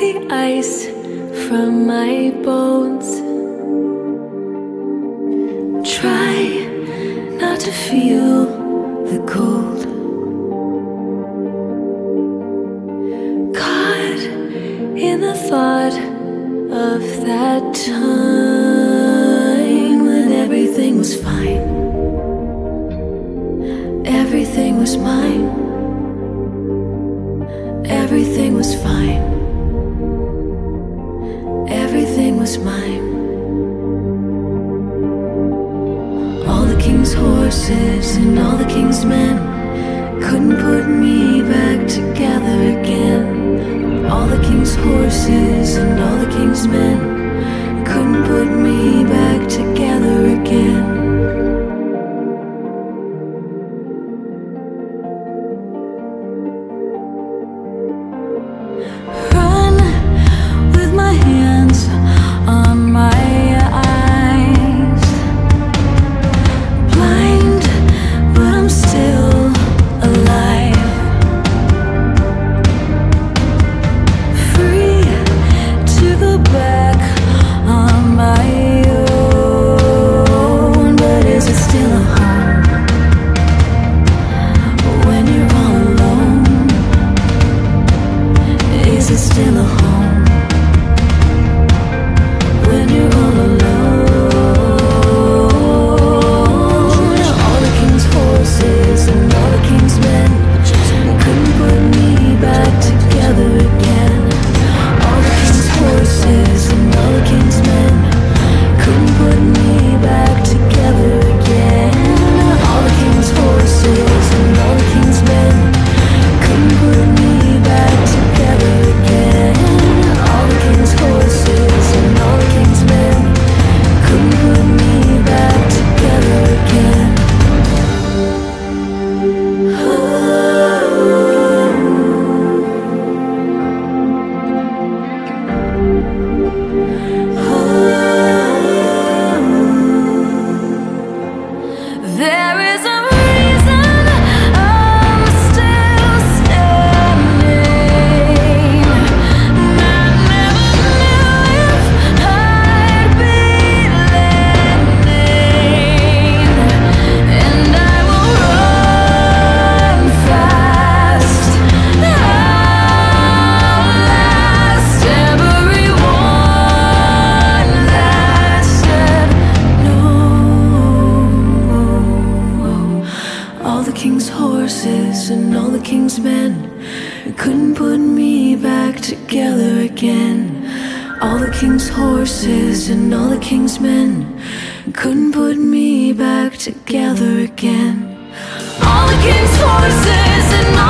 the ice from my bones. Try not to feel the cold. Caught in the thought of that time when everything was fine. Everything was mine. Everything was fine. King's horses and all the king's men couldn't put me back together again. All the king's horses and all the king's men the king's horses and all the king's men couldn't put me back together again. All the king's horses and all the king's men couldn't put me back together again. All the king's horses and all